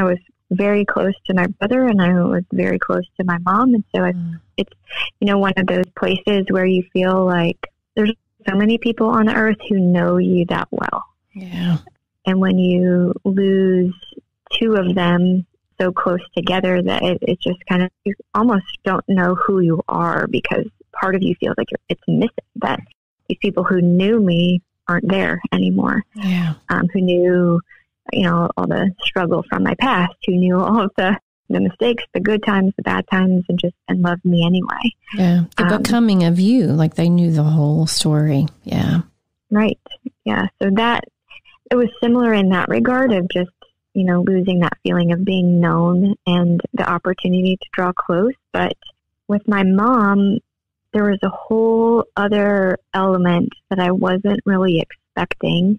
I was very close to my brother and I was very close to my mom. And so it's, Mm. it's, you know, one of those places where you feel like there's so many people on earth who know you that well. Yeah. And when you lose two of them so close together that it, it just kind of, you almost don't know who you are because part of you feels like you're, it's missing that these people who knew me aren't there anymore Yeah. um, who knew, you know, all the struggle from my past, who knew all of the, the mistakes, the good times, the bad times, and just and loved me anyway. Yeah. The Um, becoming of you, like they knew the whole story. Yeah. Right? Yeah. So that it was similar in that regard of just you know losing that feeling of being known and the opportunity to draw close. But with my mom, there was a whole other element that I wasn't really expecting.